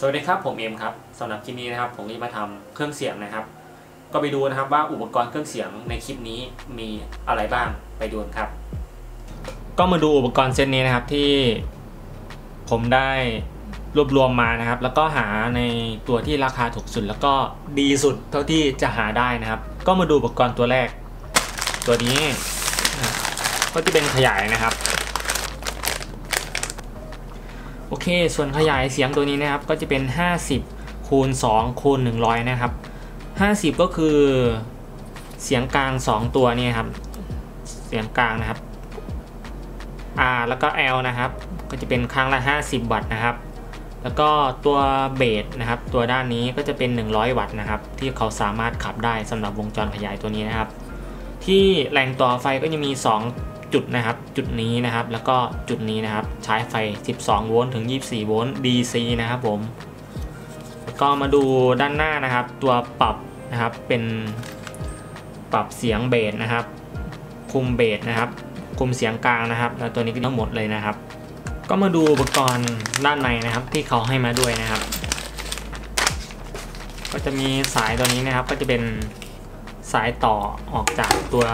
สวัสดีครับผมเอ็มครับสำหรับคลิปนี้นะครับผมจะมาทำเครื่องเสียงนะครับ ก็ไปดูนะครับว่าอุปกรณ์เครื่องเสียงในคลิปนี้มีอะไรบ้างไปดูนครับ ก็มาดูอุปกรณ์เซตนี้นะครับที่ผมได้รวบรวมมานะครับ แล้วก็หาในตัวที่ราคาถูกสุดแล้วก็ดีสุดเท่าที่จะหาได้นะครับ ก็มาดูอุปกรณ์ตัวแรก ตัวนี้ก็จะเป็นขยายนะครับ โอเค ส่วนขยายเสียงตัวนี้นะครับก็จะเป็น 50 คูณ 2 คูณ 100 นะครับ 50 ก็คือเสียงกลาง 2 ตัวนี่ครับ เสียงกลางนะครับ R แล้วก็ L นะครับ ก็จะเป็นครั้งละ 50 วัตต์นะครับ แล้วก็ตัวเบสนะครับ ตัวด้านนี้ก็จะเป็น 100 วัตต์นะครับ ที่เขาสามารถขับได้สำหรับวงจรขยายตัวนี้นะครับ ที่แหล่งต่อไฟก็จะมี 2 จุดนะครับจุดนี้นะครับ แล้วก็จุดนี้นะครับใช้ไฟ 12 โวลต์ถึง 24 โวลต์ DC นะครับผมก็มาดูด้านหน้านะครับ ตัวปรับนะครับเป็นปรับเสียงเบสนะครับ คุมเบสนะครับ คุมเสียงกลางนะครับ แล้วตัวนี้ก็ทั้งหมดเลยนะครับ ก็มาดูอุปกรณ์ด้านในนะครับที่เขาให้มาด้วยนะครับ ก็จะมีสายตัวนี้นะครับก็จะเป็นสายต่อออกจากตัว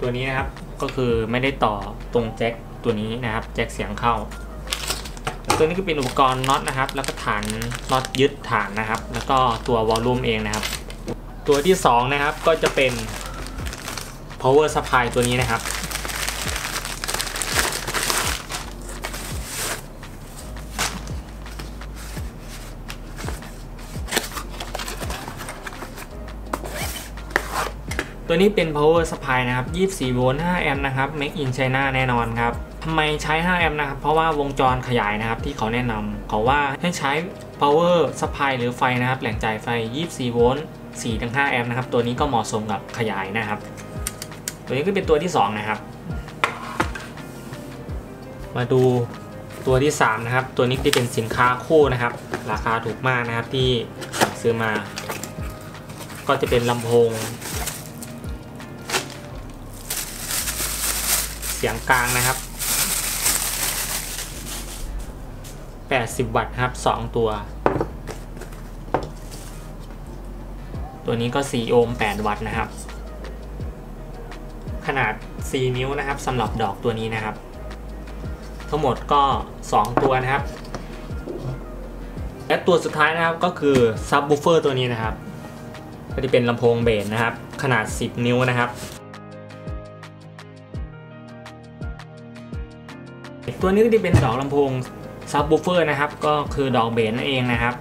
ตัวนี้นะครับ ก็คือไม่ได้ต่อตรงแจ็คตัวนี้นะครับ แจ็คเสียงเข้า ตัวนี้ก็เป็นอุปกรณ์น็อตนะครับ แล้วก็ฐานน็อตยึดฐานนะครับ แล้วก็ตัววอลลุ่มเองนะครับ ตัวที่สองนะครับก็จะเป็น power supply ตัวนี้นะครับ ตัวนี้เป็น power supply นะครับ 24 โวลต์ 5 แอมป์นะครับ make in China แน่นอนครับทำไมใช้ 5 แอมป์นะครับ เพราะว่าวงจรขยายนะครับที่เขาแนะนำเขาว่าให้ใช้ power supply หรือไฟนะครับ แหล่งจ่ายไฟ 24 โวลต์ 4-5 แอมป์นะครับ ตัวนี้ก็เหมาะสมกับขยายนะครับ ตัวนี้ก็เป็นตัวที่ 2 นะครับ มาดูตัวที่ 3 นะครับ ตัวนี้ที่เป็นสินค้าคู่นะครับ ราคาถูกมากนะครับที่สั่งซื้อมา ก็จะเป็นลำโพง เสียงกลางนะครับ 80 วัตต์ครับ 2 ตัว ตัวนี้ก็ 4 โอห์ม 8 วัตต์นะครับ ขนาด 4 นิ้วนะครับสำหรับดอกตัวนี้นะครับ ทั้งหมดก็ 2 ตัวนะครับ และตัวสุดท้ายนะครับก็คือซับบูเฟอร์ตัวนี้นะครับ ก็จะเป็นลำโพงเบสนะครับ ขนาด 10 นิ้วนะครับ ตัวนี้ก็จะเป็นดอกลำโพงซับบูเฟอร์นะครับ ก็คือดอกเบสนั่นเองนะครับ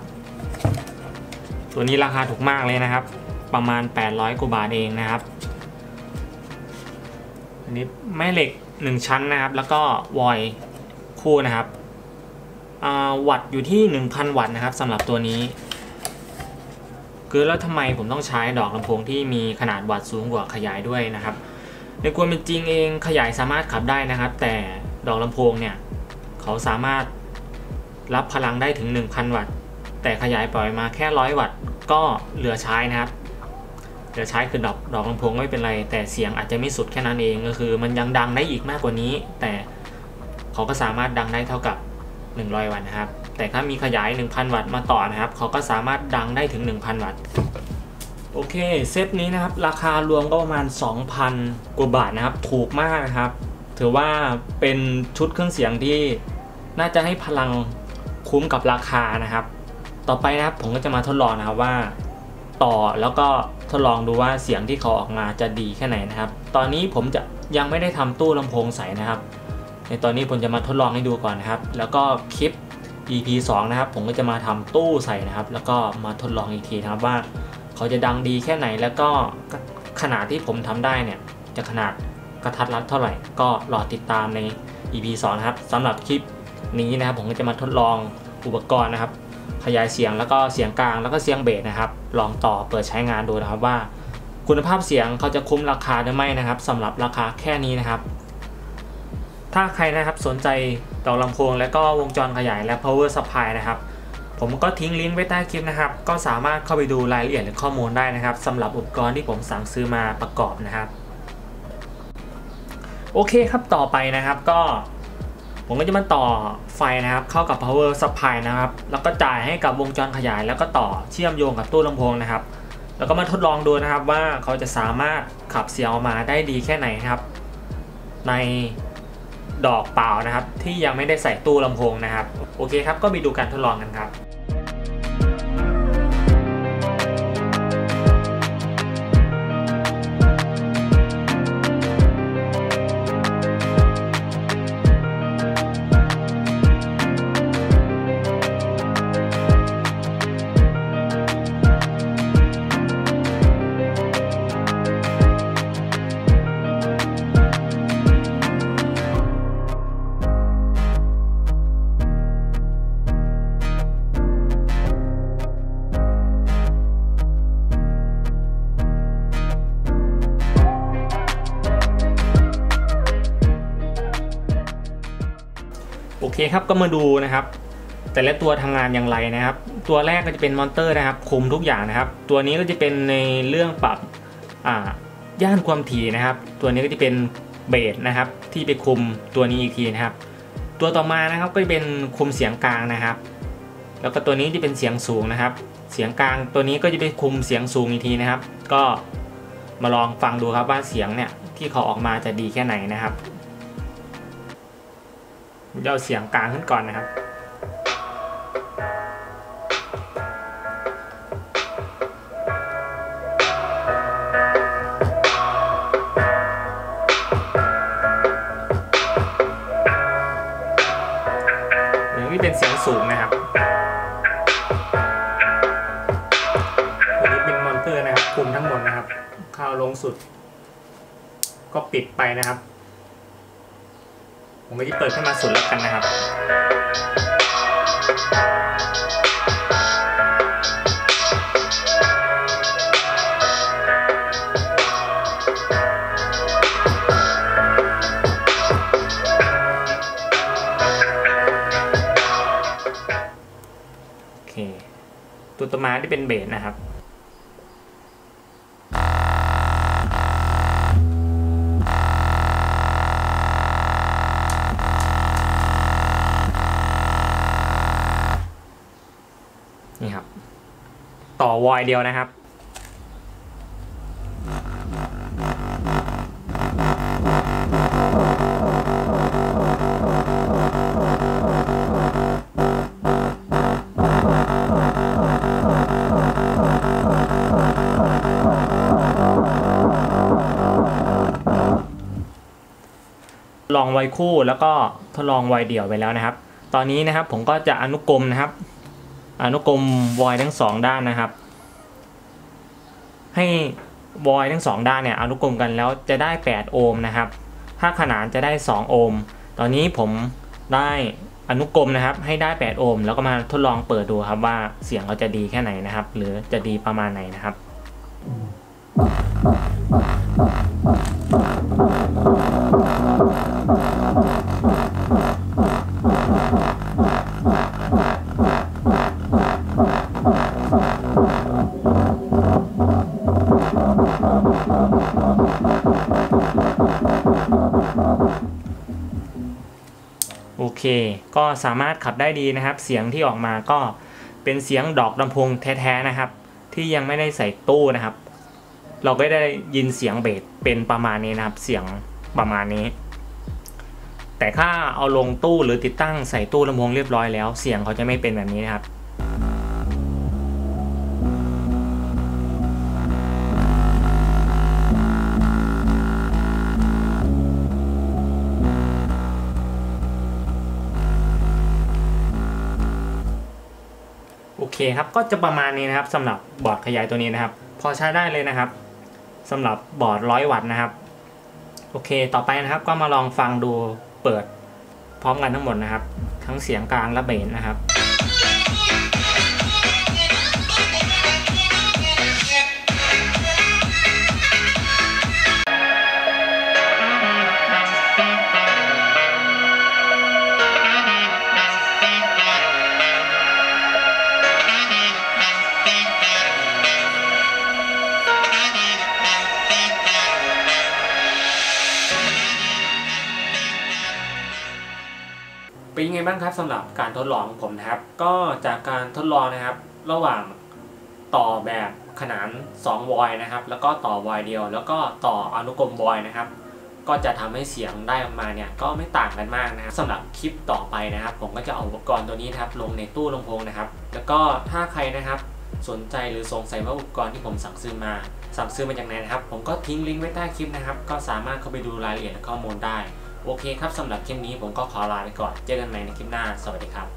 ตัวนี้ราคาถูกมากเลยนะครับ ประมาณ 800กว่าบาทเองนะครับอันนี้แม่เหล็ก 1 ชั้นนะครับ แล้วก็วอยคู่นะครับวัตต์อยู่ที่ 1,000 วัตต์นะครับสำหรับตัวนี้ คือแล้วทำไมผมต้องใช้ดอกลำโพงที่มีขนาดวัตต์สูงกว่าขยายด้วยนะครับ ในความเป็นจริงเองขยายสามารถขับได้นะครับ แต่ ดอกลำโพงเนี่ยเขาสามารถรับพลังได้ถึง 1,000 วัตต์ แต่ขยายปล่อยมาแค่ 100 วัตต์ ก็เหลือใช้นะครับ เหลือใช้คือดอกดอกลำโพงไม่เป็นไร แต่เสียงอาจจะไม่สุดแค่นั้นเองก็คือ มันยังดังได้อีกมากกว่านี้ แต่เขาก็สามารถดังได้เท่ากับ 100 วัตต์นะครับ แต่ถ้ามีขยาย 1,000 วัตต์มาต่อนะครับ เขาก็สามารถดังได้ถึง 1,000 วัตต์ โอเค เซตนี้นะครับ ราคารวมก็ประมาณ 2,000 กว่าบาทนะครับ ถูกมากนะครับ ถือว่าเป็นชุดเครื่องเสียงที่น่าจะให้พลังคุ้มกับราคานะครับ ต่อไปนะครับผมก็จะมาทดลองนะครับว่า ต่อแล้วก็ทดลองดูว่าเสียงที่เขาออกมาจะดีแค่ไหนนะครับ ตอนนี้ผมจะยังไม่ได้ทำตู้ลำโพงใส่นะครับ ในตอนนี้ผมจะมาทดลองให้ดูก่อนนะครับ แล้วก็คลิป EP 2 นะครับ ผมก็จะมาทำตู้ใส่นะครับ แล้วก็มาทดลองอีกทีนะครับว่า เขาจะดังดีแค่ไหนแล้วก็ขนาดที่ผมทำได้เนี่ยจะขนาด กระทัดรัดเท่าไหร่ ก็รอติดตามใน EP 2 นะครับสำหรับคลิปนี้นะครับผมก็จะมาทดลองอุปกรณ์นะครับ ขยายเสียงแล้วก็เสียงกลางแล้วก็เสียงเบสนะครับ ลองต่อเปิดใช้งานดูนะครับว่า คุณภาพเสียงเขาจะคุ้มราคาหรือไม่นะครับสำหรับราคาแค่นี้นะครับ ถ้าใครนะครับสนใจดอลำโพงและก็วงจรขยายและ power supply นะครับผมก็ทิ้งลิงก์ไว้ใต้คลิปนะครับ ก็สามารถเข้าไปดูรายละเอียดและข้อมูลได้นะครับสำหรับอุปกรณ์ที่ผมสั่งซื้อมาประกอบนะครับ โอเคครับต่อไปนะครับก็ ผมก็จะมาต่อไฟนะครับ เข้ากับ power supply นะครับ แล้วก็จ่ายให้กับวงจรขยาย แล้วก็ต่อเชื่อมโยงกับตู้ลำโพงนะครับ แล้วก็มาทดลองดูนะครับว่าเขาจะสามารถขับเสียงออกมาได้ดีแค่ไหนครับ ในดอกเปล่านะครับ ที่ยังไม่ได้ใส่ตู้ลำโพงนะครับ โอเคครับก็ไปดูการทดลองกันครับ เคครับก็มาดูนะครับ แต่ละตัวทำงานอย่างไรนะครับ ตัวแรกก็จะเป็นมอนเตอร์นะครับ คุมทุกอย่างนะครับ ตัวนี้ก็จะเป็นในเรื่องปรับอ่าย่านความถี่นะครับ ตัวนี้ก็จะเป็นเบสนะครับ ที่ไปคุมตัวนี้อีกทีนะครับ ตัวต่อมานะครับก็จะเป็นคุมเสียงกลางนะครับ แล้วก็ตัวนี้จะเป็นเสียงสูงนะครับ เสียงกลางตัวนี้ก็จะไปคุมเสียงสูงอีกทีนะครับ ก็มาลองฟังดูครับว่าเสียงเนี่ยที่เขาออกมาจะดีแค่ไหนนะครับ ผมจะเอาเสียงกลางขึ้นก่อนนะครับอย่างนี้เป็นเสียงสูงนะครับตัวนี้เป็นมอนเตอร์นะครับคุมทั้งหมดนะครับ เข้าลงสุด ก็ปิดไปนะครับ ผมก็จะเปิดขึ้นมาสุดแล้วกันนะครับโอเคตัวต่อมาที่เป็นเบสนะครับ ต่อวอยเดียวนะครับ ลองไวยคู่แล้วก็ทดลองไวยเดี่ยวไปแล้วนะครับ ตอนนี้นะครับผมก็จะอนุกรมนะครับ อนุกรมวอยทั้งสองด้านนะครับ ให้วอยทั้งสองด้านเนี่ยอนุกรมกันแล้วจะได้ 8 โอห์มนะครับ ถ้าขนานจะได้ 2 โอห์ม ตอนนี้ผมได้อนุกรมนะครับให้ได้ 8 โอห์มแล้วก็มาทดลองเปิดดูครับว่าเสียงเขาจะดีแค่ไหนนะครับ หรือจะดีประมาณไหนนะครับ โอเค ก็สามารถขับได้ดีนะครับ เสียงที่ออกมาก็เป็นเสียงดอกลำโพงแท้ๆนะครับ ที่ยังไม่ได้ใส่ตู้นะครับ เราก็ได้ยินเสียงเบสเป็นประมาณนี้นะครับ เสียงประมาณนี้ แต่ถ้าเอาลงตู้หรือติดตั้งใส่ตู้ลำโพงเรียบร้อยแล้ว เสียงเขาจะไม่เป็นแบบนี้นะครับ เคครับก็จะประมาณนี้นะครับสำหรับบอร์ดขยายตัวนี้นะครับ พอใช้ได้เลยนะครับสำหรับบอร์ดร้อยวัตต์นะครับโอเค ต่อไปนะครับก็มาลองฟังดูเปิดพร้อมกันทั้งหมดนะครับ ทั้งเสียงกลางและเบสนะครับ เป็นยังไงบ้างครับสำหรับการทดลองผมนะครับ ก็จากการทดลองนะครับ ระหว่างต่อแบบขนาน2วอยนะครับ แล้วก็ต่อวอยเดียว แล้วก็ต่ออนุกรมวอยนะครับ ก็จะทำให้เสียงได้ออกมาเนี่ยก็ไม่ต่างกันมากนะครับสำหรับคลิปต่อไปนะครับ ผมก็จะเอาอุปกรณ์ตัวนี้นะครับ ลงในตู้ลำโพงนะครับ แล้วก็ถ้าใครนะครับสนใจหรือสงสัยว่าอุปกรณ์ที่ผมสั่งซื้อมา สั่งซื้อมาจากไหนนะครับ ผมก็ทิ้งลิงก์ไว้ใต้คลิปนะครับ ก็สามารถเข้าไปดูรายละเอียดและข้อมูลได้ โอเคครับสำหรับคลิปนี้ผมก็ขอลาไปก่อน เจอกันใหม่ในคลิปหน้า สวัสดีครับ